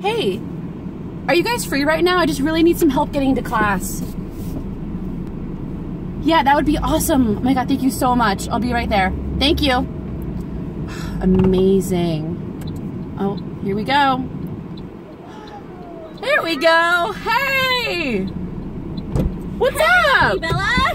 Hey, are you guys free right now? I just really need some help getting to class. Yeah, that would be awesome. Oh my god, thank you so much. I'll be right there. Thank you. Amazing. Oh, here we go. Here we go. Hey! What's up? Bella?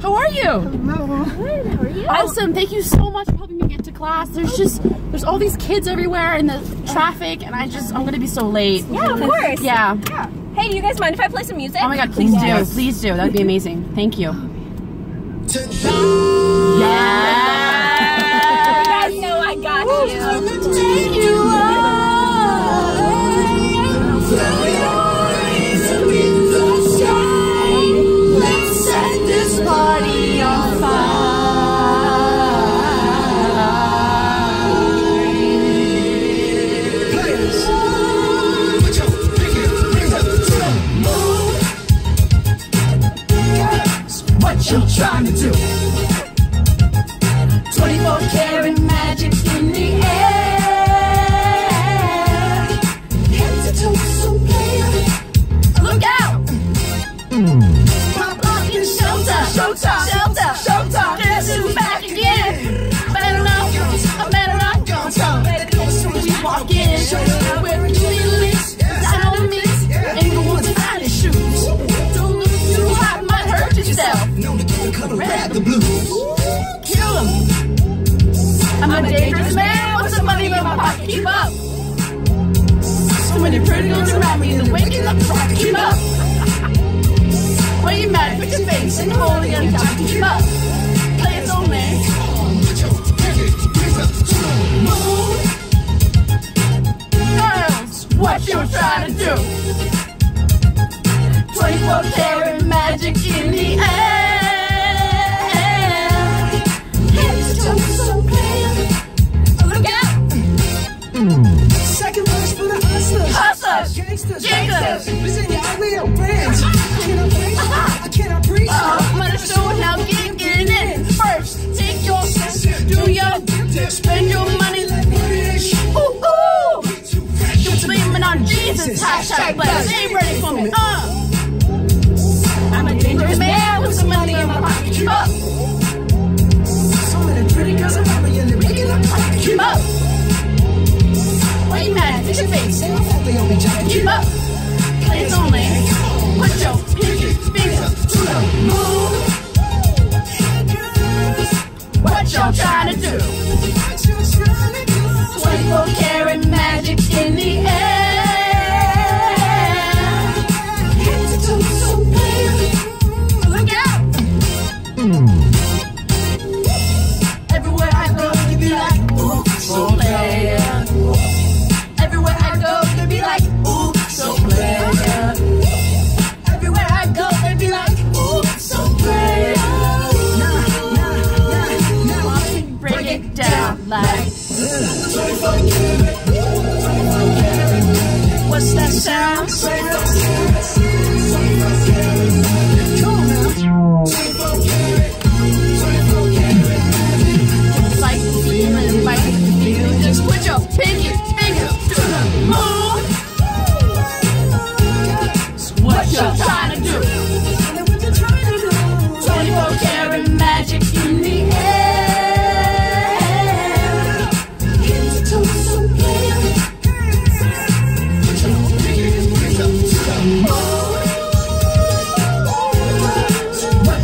How are you? Good, how are you? Awesome. Thank you so much for helping me get to class. There's just there's all these kids everywhere in the traffic and I just I'm gonna be so late. Yeah, of course. Yeah. Yeah. Hey, do you guys mind if I play some music? Oh my god, please do. Please do. That would be amazing. Thank you. You trying to do? 24 karat magic in the air. Head to toe, so player. Look out! Pop up in. Showtime. Showtime. Up trying to keep up. Why you mad? Put your face in the hole again, time to keep up. Play it on man. Girls, what you trying to do? 24 karat magic in the air. Gangsters. Gangsters! Representing our real brands. I cannot breathe. I cannot breathe. I'm gonna show how get get in. First, take your do your spend your money. Ooh ooh. You blaming on Jesus, hashtag, but that sound?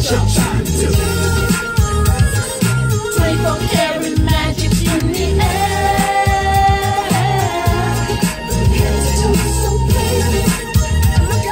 What you trying to do? 24 karat magic in the air. Head to toe, so clear. Look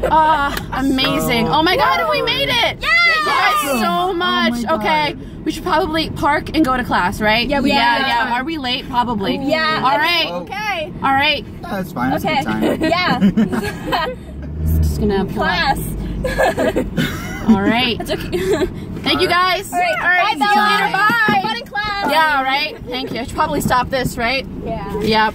out. Ah, amazing. Oh my god, we made it! Yeah! Thank you guys so much. okay, we should probably park and go to class, right? Yeah, we yeah, are. yeah. Are we late? Probably. Yeah. All right. Okay. All right. That's fine. That's Okay. a good time. Yeah. Just gonna up. Class. All right. Okay. Thank you guys. All right. All right. Bye, See you later. Bella. Bye. Class. Yeah. All right. Thank you. I should probably stop this, right? Yeah. Yep.